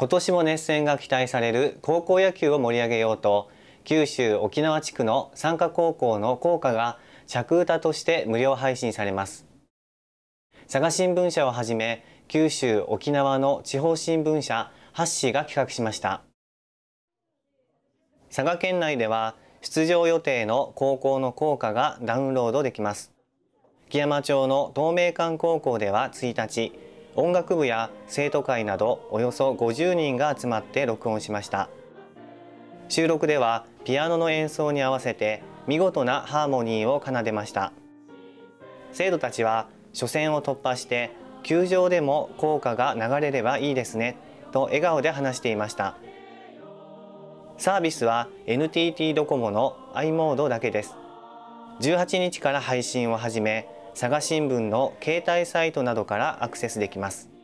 今年も熱戦が期待される高校野球を盛り上げようと九州沖縄地区の参加高校の校歌が着歌として無料配信されます。佐賀新聞社をはじめ九州沖縄の地方新聞社8紙が企画しました。佐賀県内では出場予定の高校の校歌がダウンロードできます。木山町の東明館高校では1日音楽部や生徒会などおよそ50人が集まって録音しました。収録ではピアノの演奏に合わせて見事なハーモニーを奏でました。生徒たちは初戦を突破して球場でも校歌が流れればいいですねと笑顔で話していました。サービスは NTT ドコモの i モードだけです。18日から配信を始め佐賀新聞の携帯サイトなどからアクセスできます。